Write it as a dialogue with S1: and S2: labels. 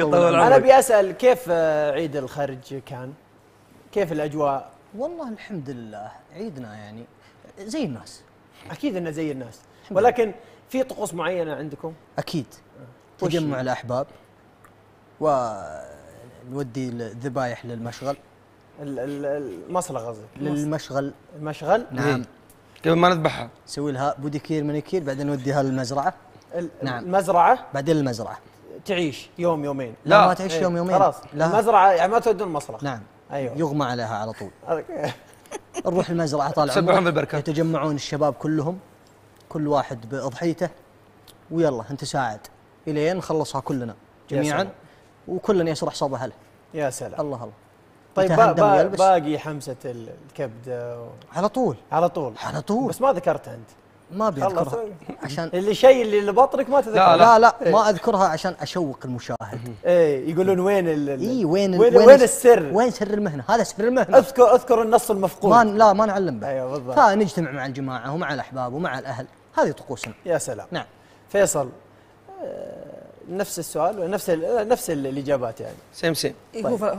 S1: يطول أنا
S2: أبي أسأل كيف آه، عيد الخرج كان؟ كيف الأجواء؟
S3: والله الحمد لله عيدنا يعني زي الناس.
S2: أكيد إنه زي الناس. ولكن في طقوس معينة عندكم؟ أكيد.
S3: تجمع الأحباب ونودي الذبايح للمشغل.
S2: ال- ال- المصلغه قصدك؟
S3: للمشغل.
S2: المشغل؟
S3: نعم.
S1: قبل ما نذبحها.
S3: نسوي لها بوديكير منيكير بعدين نوديها
S2: للمزرعة.
S3: نعم.
S2: المزرعة؟
S3: بعدين المزرعة.
S2: تعيش يوم يومين.
S3: لا,
S1: لا.
S3: ما تعيش
S2: إيه،
S3: يوم يومين.
S2: خلاص.
S3: لا.
S2: المزرعة يعني ما تودون المصلغ
S3: نعم.
S2: أيوه.
S3: يغمى عليها على طول. نروح المزرعة طال عمرك. يتجمعون الشباب كلهم كل واحد بأضحيته. ويلا أنت ساعد. إلين نخلصها كلنا جميعا. وكلنا يصرح صبها له
S2: يا سلام.
S3: الله الله.
S2: طيب با با. باقي حمسة ال- الكبدة و...
S3: على طول.
S2: على طول.
S3: على طول.
S2: بس ما ذكرتها أنت.
S3: ما
S2: أبي.
S3: أذكرها. عشان
S2: اللي شيء اللي لبطنك ما تذكره.
S1: لا،
S3: لا. لا ما أذكرها عشان أشوق المشاهد.
S2: إيه يقولون وين ال
S3: اي وين ال-
S2: وين, وين السر؟
S3: وين سر المهنة؟ هذا سر المهنة.
S2: اذكر أذكر النص المفقود.
S3: ما لا ما نعلم به.
S2: أيوه بالضبط.
S3: فنجتمع مع الجماعة ومع الأحباب ومع الأهل. هذه طقوسنا.
S2: يا سلام.
S3: نعم.
S2: فيصل آه، نفس السؤال ونفس ال- نفس الإجابات يعني.
S1: same same
S4: إيه هو ف-